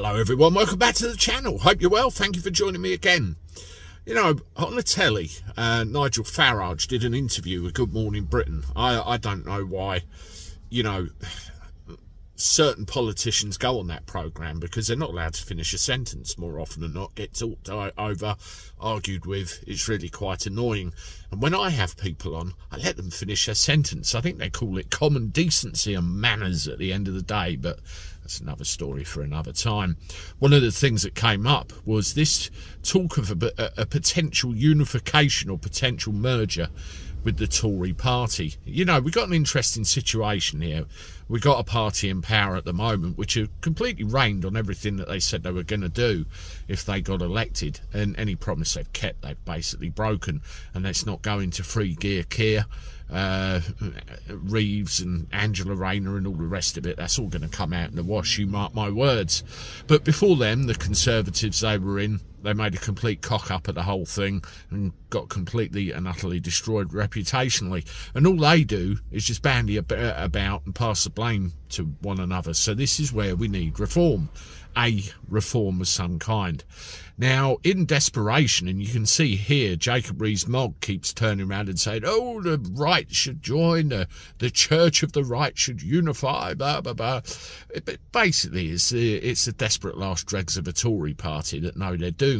Hello, everyone. Welcome back to the channel. Hope you're well. Thank you for joining me again. You know, on the telly, uh, Nigel Farage did an interview with Good Morning Britain. I, I don't know why, you know, certain politicians go on that program because they're not allowed to finish a sentence more often than not get talked over argued with it's really quite annoying and when i have people on i let them finish a sentence i think they call it common decency and manners at the end of the day but that's another story for another time one of the things that came up was this talk of a, a, potential unification or potential merger with the Tory party. You know, we've got an interesting situation here. We've got a party in power at the moment which have completely rained on everything that they said they were going to do if they got elected. And any promise they've kept, they've basically broken. And that's not going to free gear care. Uh, Reeves and Angela Rayner and all the rest of it, that's all going to come out in the wash, you mark my words. But before them, the Conservatives they were in, they made a complete cock up of the whole thing and got completely and utterly destroyed reputationally. And all they do is just bandy uh, about and pass the blame to one another. So this is where we need reform, a reform of some kind. Now, in desperation, and you can see here, Jacob Rees-Mogg keeps turning around and saying, oh, the right should join, the, the church of the right should unify, blah, blah, blah. But basically, it's, it's the desperate last dregs of a Tory party that know they're doomed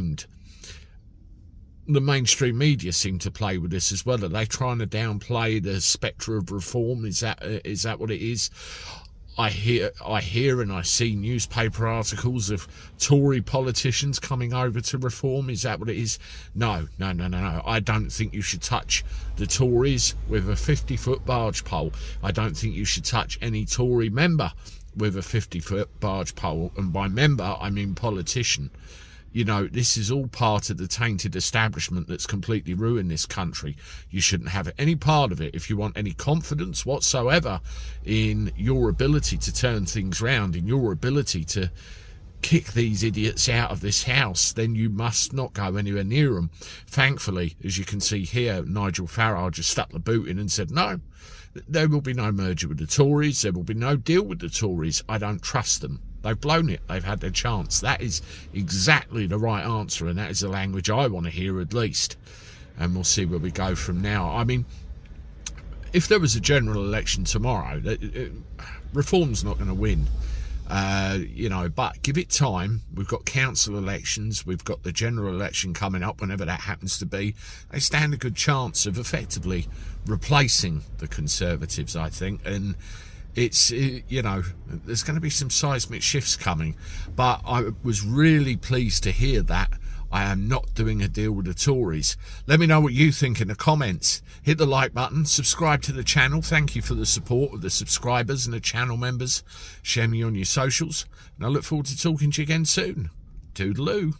the mainstream media seem to play with this as well. Are they trying to downplay the spectre of reform? Is that uh, is that what it is? I hear, I hear, and I see newspaper articles of Tory politicians coming over to reform. Is that what it is? No, no, no, no, no. I don't think you should touch the Tories with a 50 foot barge pole. I don't think you should touch any Tory member with a 50 foot barge pole. And by member, I mean politician you know, this is all part of the tainted establishment that's completely ruined this country. You shouldn't have any part of it. If you want any confidence whatsoever in your ability to turn things round, in your ability to kick these idiots out of this house, then you must not go anywhere near them. Thankfully, as you can see here, Nigel Farage just stuck the boot in and said, no, there will be no merger with the Tories. There will be no deal with the Tories. I don't trust them. They've blown it. They've had their chance. That is exactly the right answer, and that is the language I want to hear at least. And we'll see where we go from now. I mean, if there was a general election tomorrow, reform's not going to win. Uh, you know, but give it time. We've got council elections, we've got the general election coming up, whenever that happens to be. They stand a good chance of effectively replacing the Conservatives, I think. And it's eh, you know there's going to be some seismic shifts coming but i was really pleased to hear that i am not doing a deal with the tories. Let me know what you think in the comments. Hit the like button subscribe to the channel. Thank you for the support of the subscribers and the channel members. Share me on your socials and i look forward to talking to you again soon. Toodaloo